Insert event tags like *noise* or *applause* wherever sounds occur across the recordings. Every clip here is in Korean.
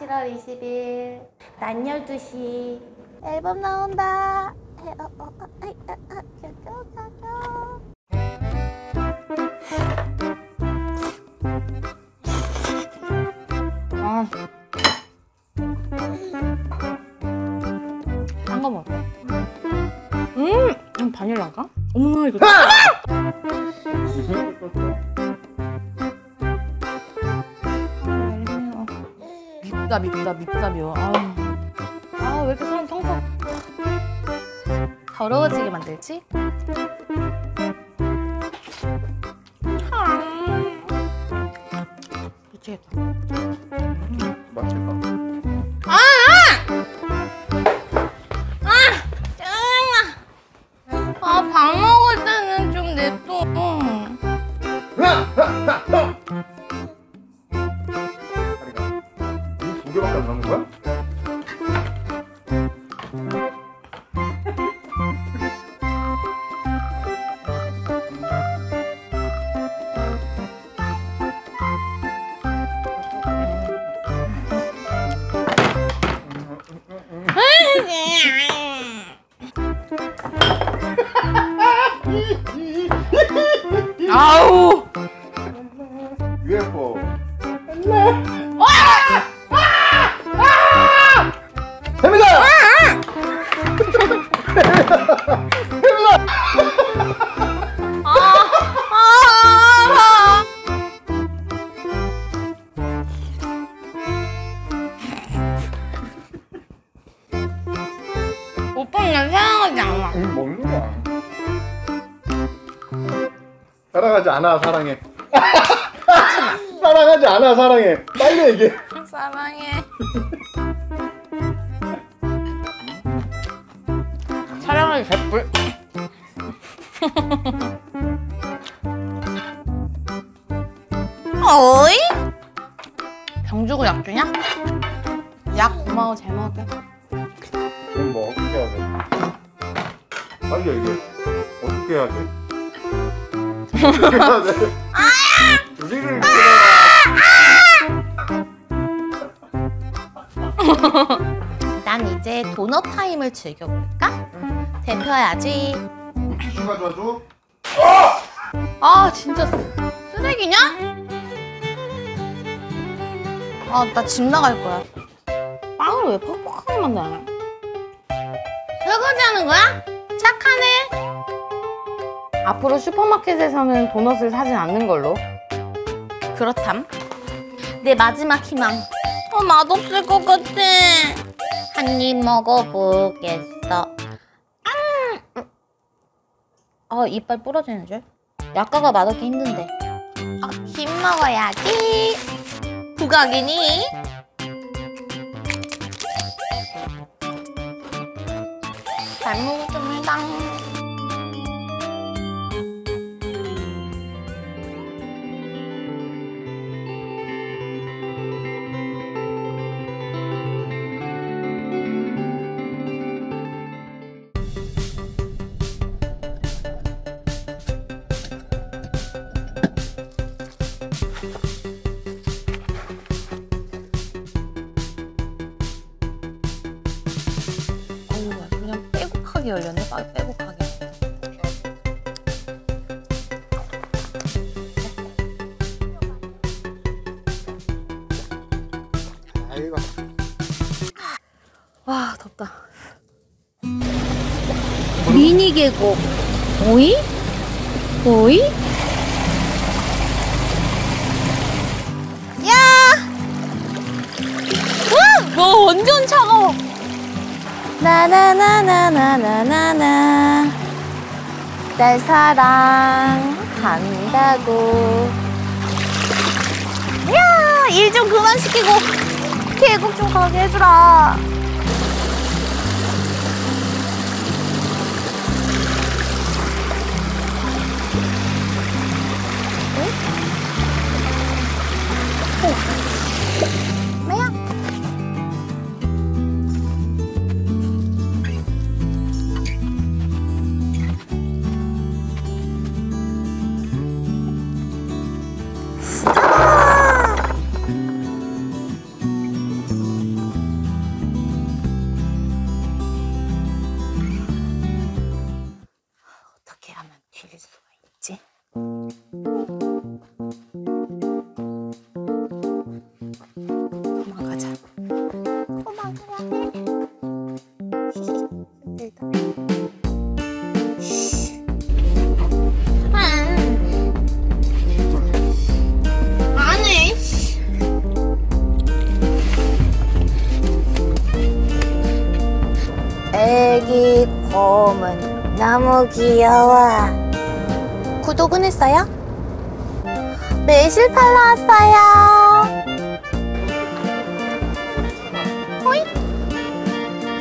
7월 20일 낮 12시 앨범 나온다. 아, 아, 짜잔, 짜잔. 아. 딴거 먹어. 음, 음 바닐라인가? 어머나 이거. *laughs* 밉다 밉다 밉다 미워. 아왜 이렇게 사람 텅텅 더러워지게 만들지? 미치겠다. 맛있다. 사랑하지 않아, 사랑해. *laughs* 사랑하지 않아, 사랑해. 빨리 얘기해. 사랑해. 사랑을 베풀. 어이? 병 주고 약 주냐? 약 고마워 잘 먹을게. 그럼 뭐, 어떻게 해야 돼? 빨리 얘기해. 어떻게 해야 돼? 우리를 *laughs* 난 이제 도넛 타임을 즐겨볼까? 대표야지. 슈 가져와줘. 아 진짜 쓰- 쓰레기냐? 아 나 집 나갈 거야. 빵을 왜 퍽퍽하게 만드냐? 설거지 하는 거야? 착하네. 앞으로 슈퍼마켓에서는 도넛을 사진 않는 걸로. 그렇담. 내 마지막 희망. 어 맛없을 것 같아. 한 입 먹어보겠어. 음. 아 이빨 부러지는 줄. 약과가 맛없기 힘든데. 아, 김 먹어야지. 부각이니? 잘 먹습 빼곡하게 열렸네. 빠- 빼곡하게. 아이고. 와, 덥다. 미니 계곡. 오이? 오이? 야! 와, 와, 완전 차가워. 나나나나나나나 날 사랑한다고. 야 일 좀 그만 시키고 계곡 좀 가게 해주라. 곰은 너무 귀여워. 구독은 했어요? 매실 팔러 왔어요.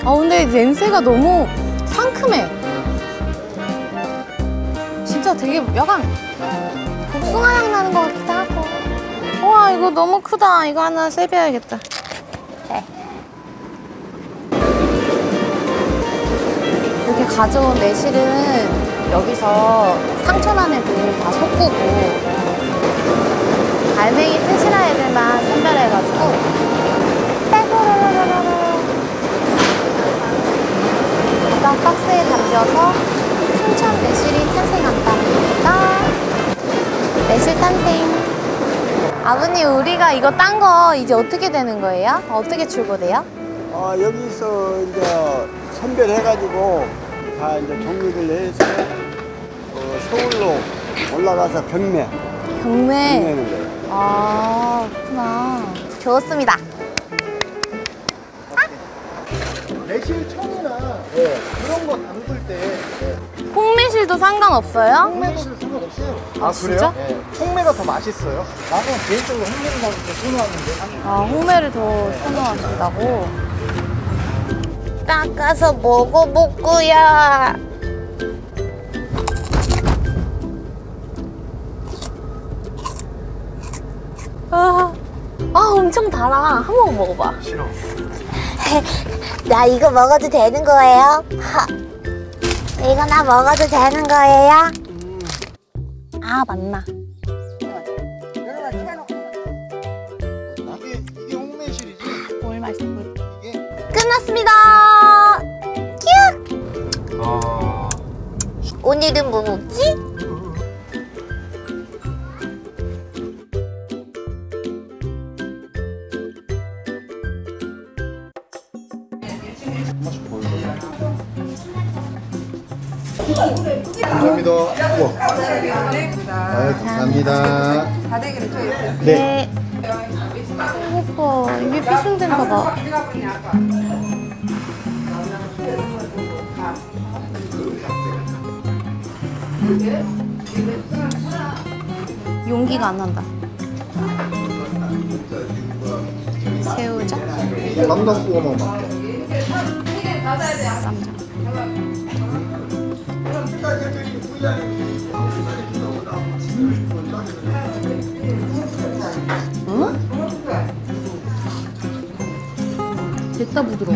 아 근데 냄새가 너무 상큼해. 진짜 되게 약간 복숭아 향 나는 것 같기도 하고. 와 이거 너무 크다. 이거 하나 세배야겠다. 이렇게 가져온 매실은 여기서 상처난 애들 다 섞고 갈매기 튼실한 애들만 선별해가지고 빼고로로로로 각각 박스에 담겨서 춘천 매실이 탄생한답니다. 매실 탄생. 아버님 우리가 이거 딴 거 이제 어떻게 되는 거예요? 어떻게 출고돼요? 아, 여기서 이제 선별해가지고 다 이제 정리를 해서 어, 서울로 올라가서 경매, 경매. 경매는 거예요. 아, 그렇구나. 좋습니다. 매실 청이나 그런 거 담글 때 홍매실도 상관없어요? 홍매실 상관없어요. 아, 진짜? 네, 홍매가 더 맛있어요. 나는 개인적으로 홍매를 게 선호하는데. 아, 홍매를 더 선호하신다고? 깎아서 먹어볼거야. 아, 아 엄청 달아. 한 번 먹어봐. 싫어. *laughs* 나 이거 먹어도 되는 거예요? 하. 이거 나 먹어도 되는 거예요? 아, 맞나. 이게 끝났습니다. 오늘은 뭐 먹지? 감사합니다. 우와. 아 감사합니다. 네. 오빠, 이게 피순된가 봐. 용기가 안 난다. 새우젓, 쌈장 구워 먹으면 쌈장. 응? 됐다 부드러워.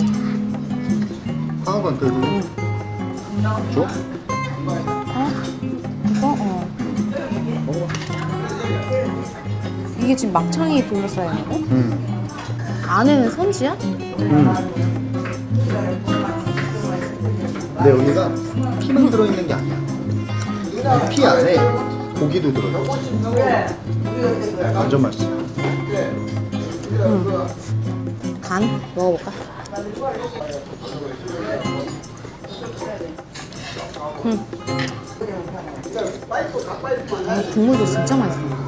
하나만 더 줘. 줘? 이거 어. 이게 지금 막창이 둘러싸여 있는 거? 응. 안에는 선지야? 응. 근데 여기가 피만 들어있는 게 아니야. 이 피 안에 고기도 들어있어. 완전 맛있어. 간 먹어볼까? 음. 아, 국물도 진짜 맛있어.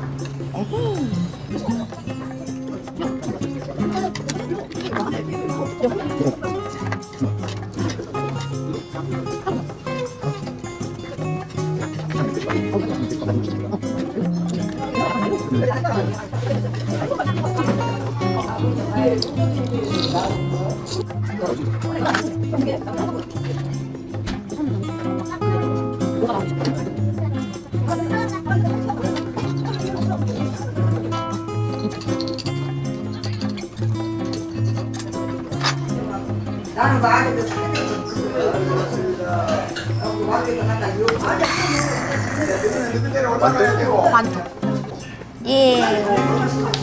예.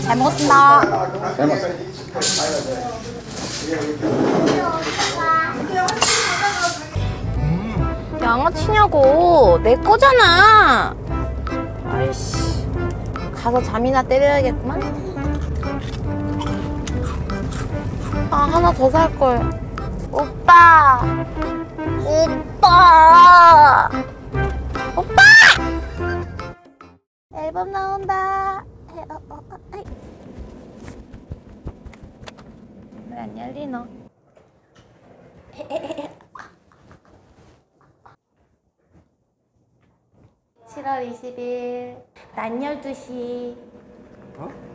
잘 먹었습니다. 잘 먹었어. 양아치냐고 내 거잖아 아이씨 가서 잠이나 때려야겠구만 아 하나 더 살 걸 오빠. 오빠. 오빠! 앨범 나온다. 어, 어, 어, 왜안 열리노? 7월 20일 낮 12시. 어?